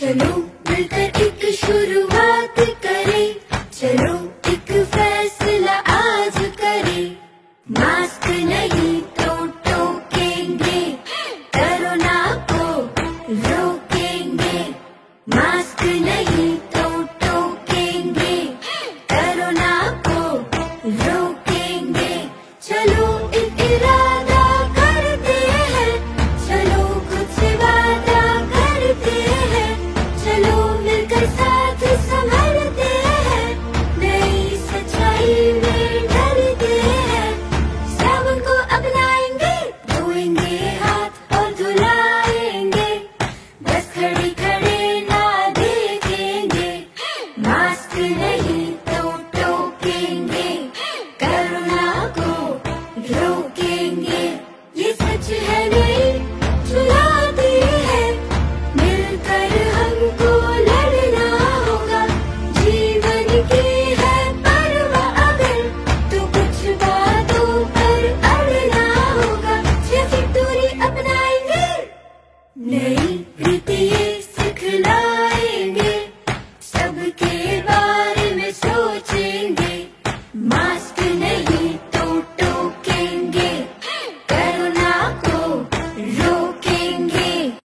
चलो मिलकर एक शुरुआत करें। चलो एक फैसला आज करें। मास्क नहीं तो टोकेंगे कोरोना को रोकेंगे। मास्क नहीं You.